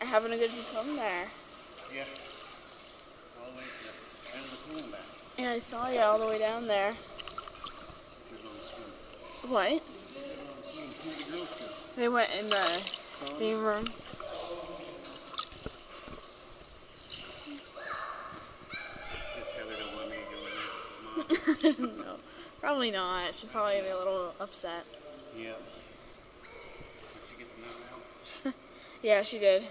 I'm having a good swim there. Yeah. All the way down the pool back. Yeah, I saw you all the way down there. What? They went in the steam room. no probably not. She'd probably be a little upset. Yeah. Did she get the note out? Yeah, she did.